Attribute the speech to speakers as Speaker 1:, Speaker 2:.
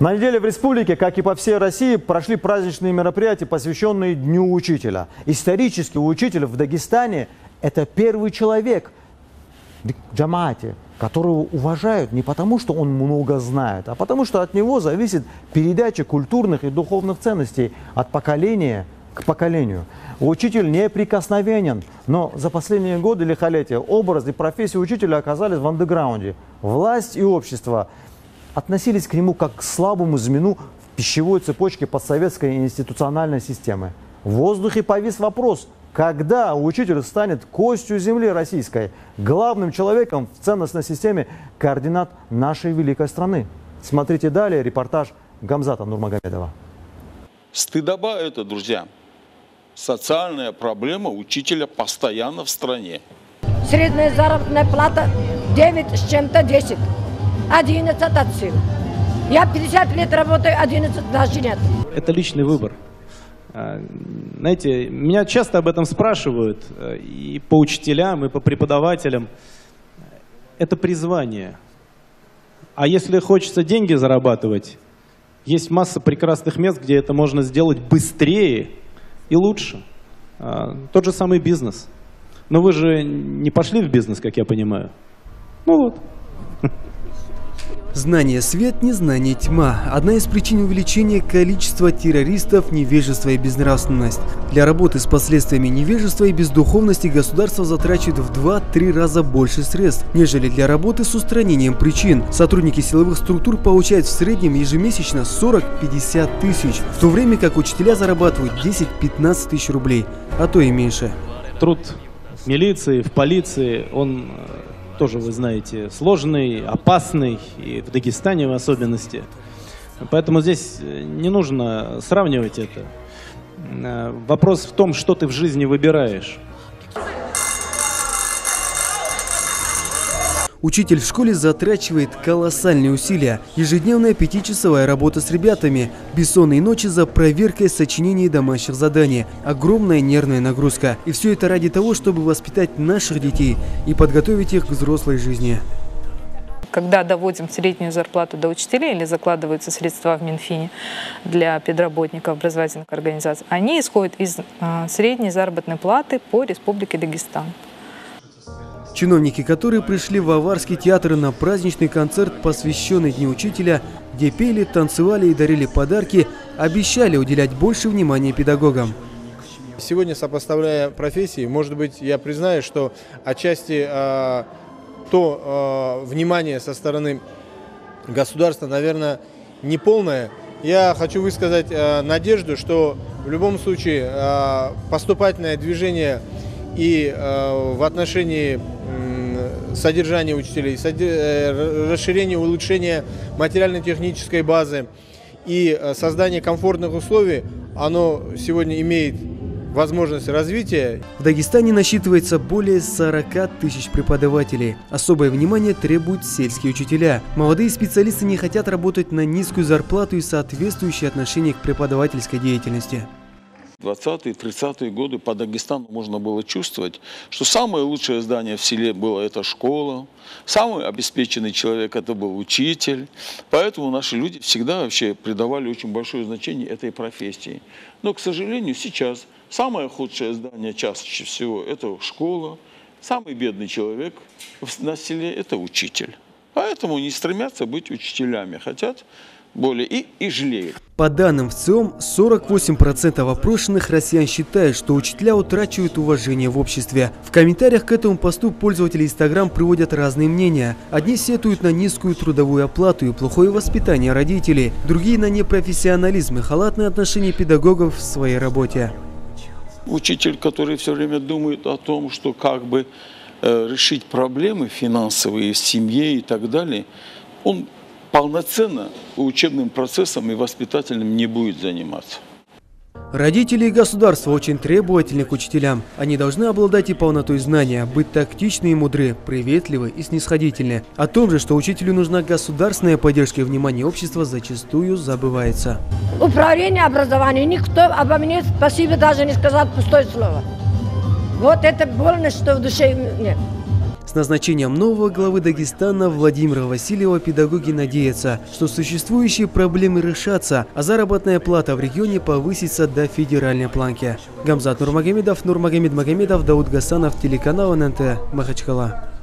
Speaker 1: На неделе в республике, как и по всей России, прошли праздничные мероприятия, посвященные Дню учителя. Исторически учитель в Дагестане – это первый человек в джамаате, которого уважают не потому, что он много знает, а потому, что от него зависит передача культурных и духовных ценностей от поколения к поколению. Учитель неприкосновенен, но за последние годы лихолетия образ и профессия учителя оказались в андеграунде. Власть и общество – относились к нему как к слабому звену в пищевой цепочке постсоветской институциональной системы. В воздухе повис вопрос, когда учитель станет костью земли российской, главным человеком в ценностной системе координат нашей великой страны. Смотрите далее репортаж Гамзата Нурмагомедова.
Speaker 2: Стыдоба это, друзья, социальная проблема учителя постоянно в стране.
Speaker 3: Средняя заработная плата 9 с чем-то 10. 11 отсыл. Я 50 лет работаю, 11 даже нет.
Speaker 4: Это личный выбор. А, знаете, меня часто об этом спрашивают э, и по учителям, и по преподавателям. Это призвание. А если хочется деньги зарабатывать, есть масса прекрасных мест, где это можно сделать быстрее и лучше. А, тот же самый бизнес. Но вы же не пошли в бизнес, как я понимаю. Ну вот.
Speaker 5: Знание – свет, незнание – тьма. Одна из причин увеличения количества террористов – невежество и безнравственность. Для работы с последствиями невежества и бездуховности государство затрачивает в 2-3 раза больше средств, нежели для работы с устранением причин. Сотрудники силовых структур получают в среднем ежемесячно 40-50 тысяч, в то время как учителя зарабатывают 10-15 тысяч рублей, а то и меньше.
Speaker 4: Труд милиции, в полиции, он тоже, вы знаете, сложный, опасный, и в Дагестане в особенности. Поэтому здесь э, не нужно сравнивать это. Э, вопрос в том, что ты в жизни выбираешь.
Speaker 5: Учитель в школе затрачивает колоссальные усилия. Ежедневная пятичасовая работа с ребятами, бессонные ночи за проверкой сочинений домашних заданий, огромная нервная нагрузка. И все это ради того, чтобы воспитать наших детей и подготовить их к взрослой жизни.
Speaker 6: Когда доводим среднюю зарплату до учителей или закладываются средства в Минфине для педработников образовательных организаций, они исходят из а, средней заработной платы по Республике Дагестан.
Speaker 5: Чиновники, которые пришли в Аварский театр на праздничный концерт, посвященный Дню Учителя, где пели, танцевали и дарили подарки, обещали уделять больше внимания педагогам.
Speaker 7: Сегодня, сопоставляя профессии, может быть, я признаю, что отчасти э, то э, внимание со стороны государства, наверное, неполное. Я хочу высказать э, надежду, что в любом случае э, поступательное движение и э, в отношении содержания учителей, э, расширение, улучшение материально-технической базы и э, создание комфортных условий, оно сегодня имеет возможность развития.
Speaker 5: В Дагестане насчитывается более 40 тысяч преподавателей. Особое внимание требуют сельские учителя. Молодые специалисты не хотят работать на низкую зарплату и соответствующее отношение к преподавательской деятельности.
Speaker 2: 20-е, 30-е годы по Дагестану можно было чувствовать, что самое лучшее здание в селе было это школа, самый обеспеченный человек это был учитель. Поэтому наши люди всегда вообще придавали очень большое значение этой профессии. Но, к сожалению, сейчас самое худшее здание чаще всего это школа, самый бедный человек на селе это учитель. Поэтому не стремятся быть учителями, хотят более и, и жалеют.
Speaker 5: По данным ВЦИОМ, 48% опрошенных россиян считают, что учителя утрачивают уважение в обществе. В комментариях к этому посту пользователи Инстаграм приводят разные мнения. Одни сетуют на низкую трудовую оплату и плохое воспитание родителей, другие на непрофессионализм и халатное отношение педагогов в своей работе.
Speaker 2: Учитель, который все время думает о том, что как бы э, решить проблемы финансовые в семье и так далее, он полноценно учебным процессом и воспитательным не будет заниматься.
Speaker 5: Родители и государство очень требовательны к учителям. Они должны обладать и полнотой знания, быть тактичны и мудры, приветливы и снисходительны. О том же, что учителю нужна государственная поддержка и внимание общества, зачастую забывается.
Speaker 3: Управление образования. Никто обо мне спасибо даже не сказал пустое слово. Вот это больно, что в душе нет.
Speaker 5: Назначением нового главы Дагестана Владимира Васильева педагоги надеются, что существующие проблемы решатся, а заработная плата в регионе повысится до федеральной планки. Гамзат Нурмагомедов, Нурмагомед Магомедов, Дауд Гасанов, телеканал ННТ, Махачкала.